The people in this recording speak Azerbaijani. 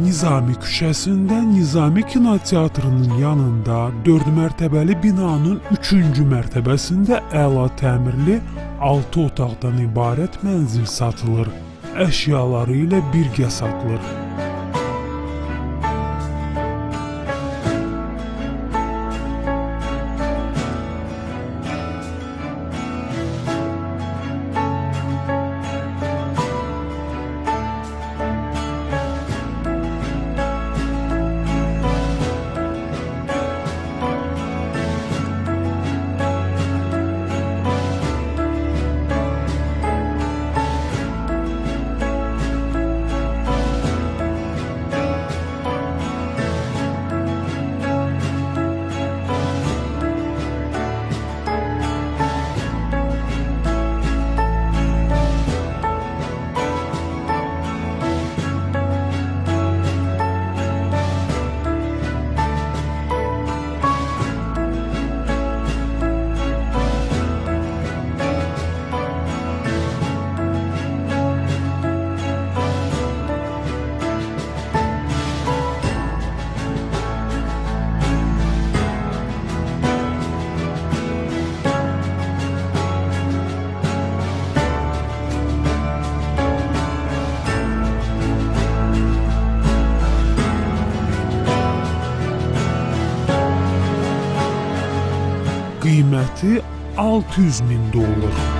Nizami küçəsində Nizami kinoteatrının yanında 4 mərtəbəli binanın 3-cü mərtəbəsində əla təmirli 6 otaqdan ibarət mənzil satılır. Əşyaları ilə birgə satılır. çıkarttığı 600 bin dolar.